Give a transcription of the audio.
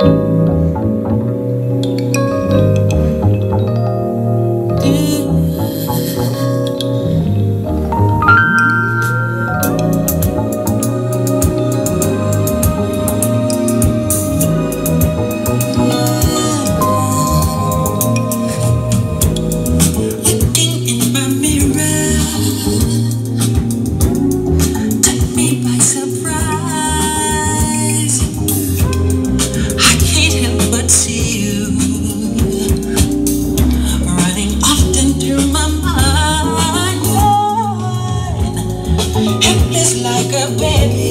Bye. like a baby.